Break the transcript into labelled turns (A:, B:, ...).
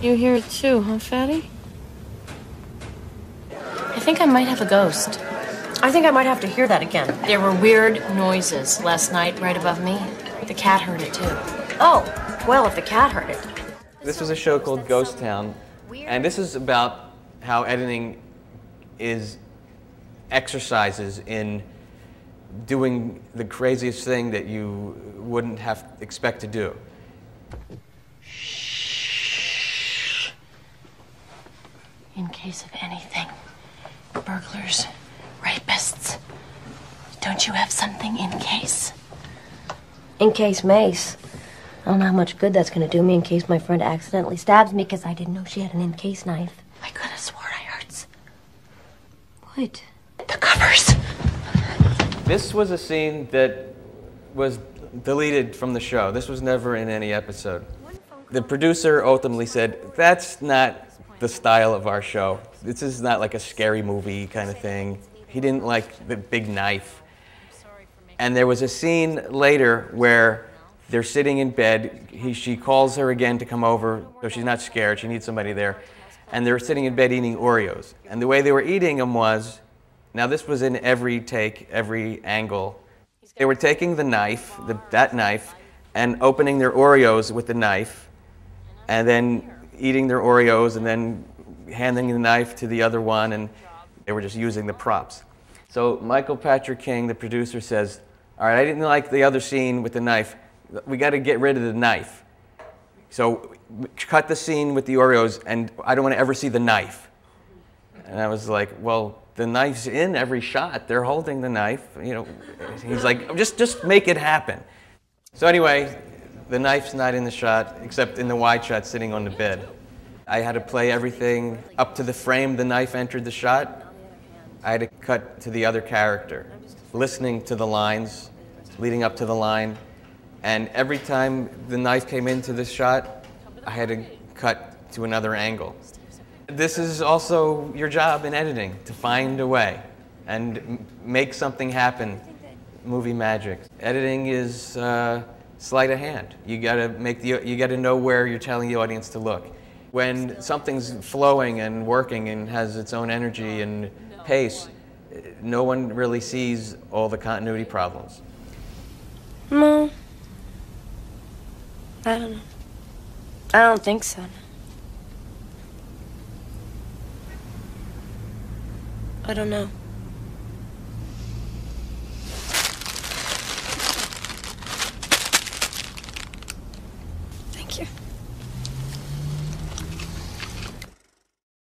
A: You hear it too, huh, Fatty?
B: I think I might have a ghost.
C: I think I might have to hear that again.
B: There were weird noises last night right above me. The cat heard it too.
C: Oh, well, if the cat heard it.
D: This was a show called Ghost Town, and this is about how editing is exercises in doing the craziest thing that you wouldn't have expect to do.
B: In case of anything, burglars, rapists. Don't you have something in case?
C: In case Mace. I don't know how much good that's gonna do me in case my friend accidentally stabs me because I didn't know she had an in case knife.
B: I could have swore I heard
C: What?
B: the covers.
D: This was a scene that was deleted from the show. This was never in any episode. The producer ultimately said, That's not the style of our show. This is not like a scary movie kind of thing. He didn't like the big knife. And there was a scene later where they're sitting in bed. He, she calls her again to come over, so she's not scared. She needs somebody there. And they're sitting in bed eating Oreos. And the way they were eating them was now, this was in every take, every angle. They were taking the knife, the, that knife, and opening their Oreos with the knife, and then eating their Oreos, and then handing the knife to the other one, and they were just using the props. So Michael Patrick King, the producer, says, "All right, I didn't like the other scene with the knife. We got to get rid of the knife. So cut the scene with the Oreos, and I don't want to ever see the knife." And I was like, "Well, the knife's in every shot. They're holding the knife. You know." He's like, "Just, just make it happen." So anyway, the knife's not in the shot, except in the wide shot, sitting on the bed. I had to play everything up to the frame the knife entered the shot. I had to cut to the other character, listening to the lines, leading up to the line. And every time the knife came into the shot, I had to cut to another angle. This is also your job in editing to find a way and make something happen. Movie magic. Editing is uh, sleight of hand. You gotta make the, you gotta know where you're telling the audience to look. When something's flowing and working and has its own energy and pace, no one really sees all the continuity problems.
A: No. I don't know. I don't think so. I don't know.